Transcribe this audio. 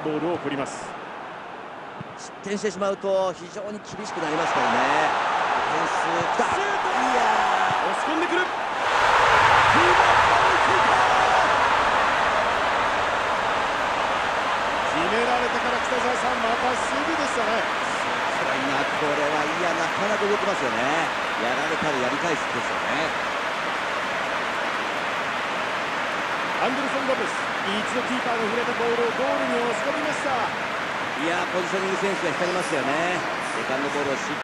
ボールを振ります。失点してしまうと非常に厳しくなりますからね。ディフェンス来た。いや押し込んでくる。決められてから北澤さんまたすぐでしたね。すごいなこれはいやなかなか動きますよね。やられたらやり返すですよね。アンデルソン・ロペス一度キーパーが触れたボールをゴールに押し込みましたいやポジショニングセンスが光りますよね。